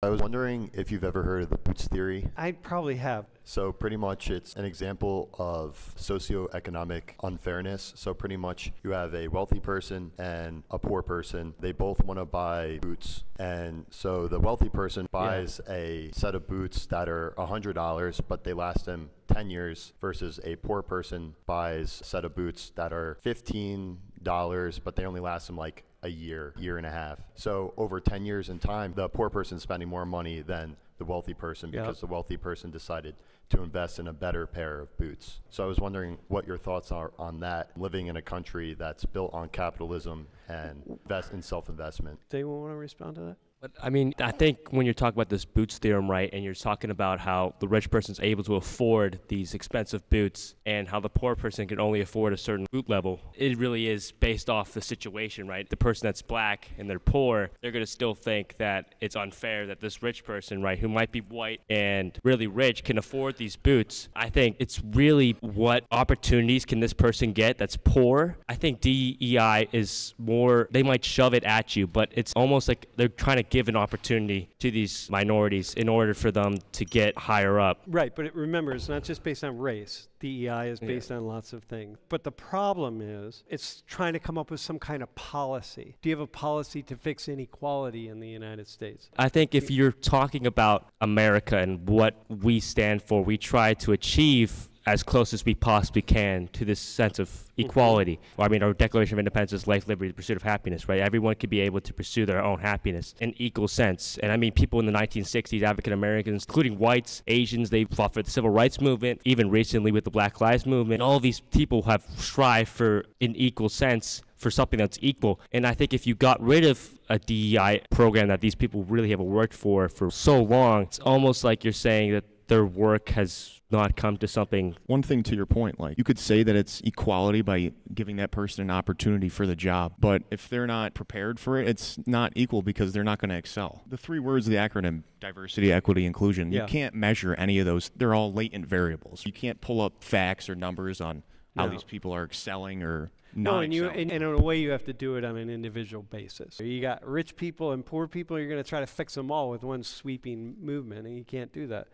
I was wondering if you've ever heard of the boots theory. I probably have. So, pretty much, it's an example of socioeconomic unfairness. So, pretty much, you have a wealthy person and a poor person. They both want to buy boots. And so, the wealthy person buys a set of boots that are $100, but they last them 10 years, versus a poor person buys a set of boots that are $15, but they only last them like a year, year and a half. So over 10 years in time, the poor person's spending more money than the wealthy person Yep. because the wealthy person decided to invest in a better pair of boots. So I was wondering what your thoughts are on that, living in a country that's built on capitalism and invest in self-investment. Does anyone want to respond to that? But I mean, I think when you're talking about this boots theorem, right, and you're talking about how the rich person's able to afford these expensive boots and how the poor person can only afford a certain boot level, it really is based off the situation, right? The person that's black and they're poor, they're going to still think that it's unfair that this rich person, right, who might be white and really rich can afford these boots. I think it's really what opportunities can this person get that's poor. I think DEI is more, they might shove it at you, but it's almost like they're trying to give an opportunity to these minorities in order for them to get higher up. Right, but it, remember, it's not just based on race. DEI is based on lots of things. But the problem is, it's trying to come up with some kind of policy. Do you have a policy to fix inequality in the United States? I think if you're talking about America and what we stand for, we try to achieve as close as we possibly can to this sense of mm-hmm. equality. Well, I mean, our Declaration of Independence is life, liberty, the pursuit of happiness, right? Everyone could be able to pursue their own happiness in equal sense. And I mean, people in the 1960s, African Americans, including whites, Asians, they fought for the civil rights movement, even recently with the Black Lives Movement. All these people have strived for an equal sense for something that's equal. And I think if you got rid of a DEI program that these people really have worked for for so long, it's almost like you're saying that their work has not come to something One thing to your point, like you could say that it's equality by giving that person an opportunity for the job, but if they're not prepared for it, it's not equal because they're not going to excel. The three words of the acronym diversity, equity, inclusion, Yeah. you can't measure any of those. They're all latent variables. You can't pull up facts or numbers on how No. these people are excelling or not No, and you excelling. and, and in a way you have to do it on an individual basis. You got rich people and poor people. You're going to try to fix them all with one sweeping movement, and you can't do that.